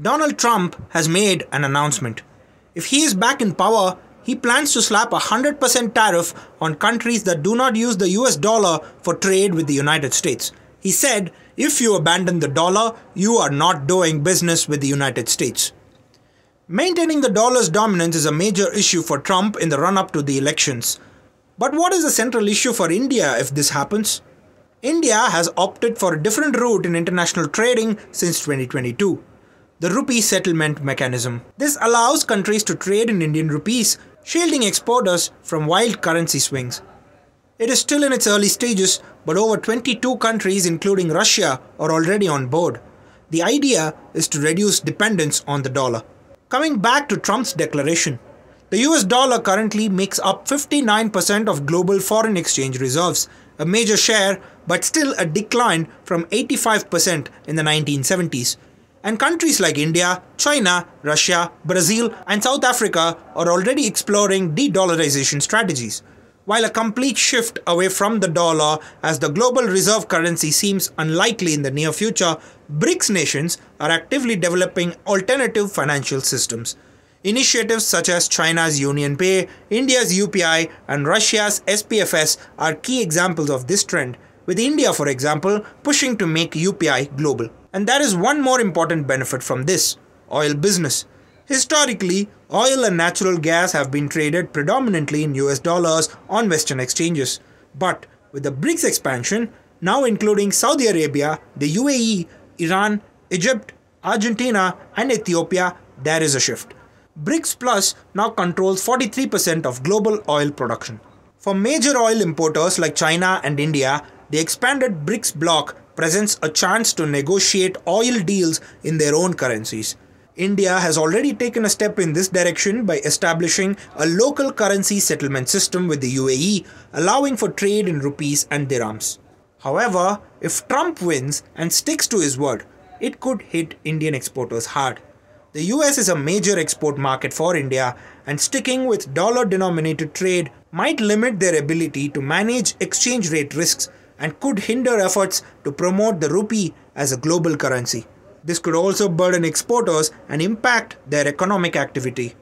Donald Trump has made an announcement. If he is back in power, he plans to slap a 100% tariff on countries that do not use the US dollar for trade with the United States. He said, if you abandon the dollar, you are not doing business with the United States. Maintaining the dollar's dominance is a major issue for Trump in the run up to the elections. But what is the central issue for India if this happens? India has opted for a different route in international trading since 2022 the rupee settlement mechanism. This allows countries to trade in Indian rupees, shielding exporters from wild currency swings. It is still in its early stages, but over 22 countries, including Russia, are already on board. The idea is to reduce dependence on the dollar. Coming back to Trump's declaration, the US dollar currently makes up 59% of global foreign exchange reserves, a major share, but still a decline from 85% in the 1970s. And countries like India, China, Russia, Brazil, and South Africa are already exploring de dollarization strategies. While a complete shift away from the dollar as the global reserve currency seems unlikely in the near future, BRICS nations are actively developing alternative financial systems. Initiatives such as China's UnionPay, India's UPI, and Russia's SPFS are key examples of this trend, with India, for example, pushing to make UPI global. And there is one more important benefit from this oil business. Historically, oil and natural gas have been traded predominantly in US dollars on Western exchanges. But with the BRICS expansion, now including Saudi Arabia, the UAE, Iran, Egypt, Argentina, and Ethiopia, there is a shift. BRICS Plus now controls 43% of global oil production. For major oil importers like China and India, the expanded BRICS bloc presents a chance to negotiate oil deals in their own currencies. India has already taken a step in this direction by establishing a local currency settlement system with the UAE, allowing for trade in rupees and dirhams. However, if Trump wins and sticks to his word, it could hit Indian exporters hard. The US is a major export market for India, and sticking with dollar denominated trade might limit their ability to manage exchange rate risks and could hinder efforts to promote the rupee as a global currency. This could also burden exporters and impact their economic activity.